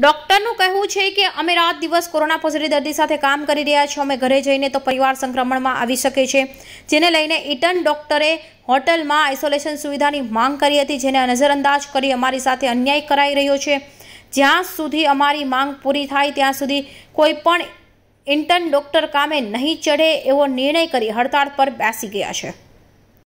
ડોક્ટરનું કહેવું છે કે અમે રાત દિવસ કોરોના પોઝિટિવ દર્દી સાથે કામ કરી રહ્યા છીએ, અમે ઘરે જઈને તો પરિવાર સંક્રમણમાં આવી શકે છે. જેને લઈને ઇટન ડોક્ટરે હોટલમાં આઇસોલેશન સુવિધાની માંગ કરી હતી, જેને નજરઅંદાજ કરી અમારી સાથે અન્યાય કરાઈ રહ્યો છે. જ્યાં સુધી અમારી માંગ પૂરી થાય, ત્યાં સુધી કોઈ પણ ઇન્ટર્ન ડોક્ટર કામે નહીં ચઢે એવો નિર્ણય કરી હડતાળ પર બેસી ગયા છે.